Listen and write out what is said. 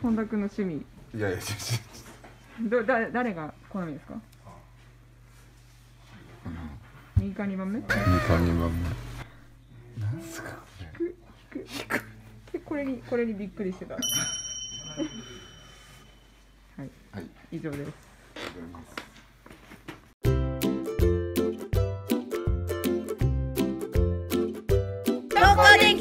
本田君の趣味。いやいや。どだ誰が好みですか？右か2番目？右か2番目。なんすかこく引く引く。でこれにこれにびっくりしてた。はい、はい、以上です。ここで